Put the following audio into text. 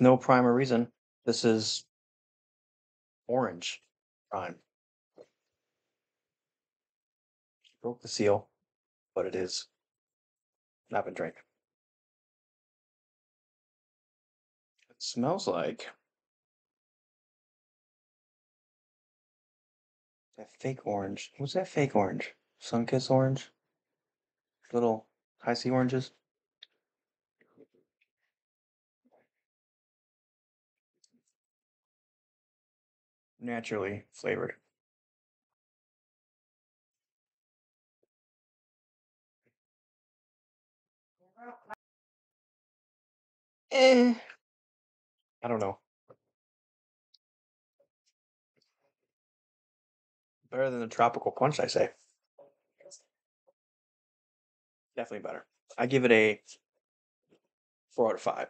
no prime or reason. This is orange prime. Broke the seal, but it is not been drank. It smells like that fake orange. What's that fake orange? Sunkist orange? Little Hi-C oranges? Naturally flavored. Eh. I don't know. Better than the tropical punch, I say. Definitely better. I give it a four out of five.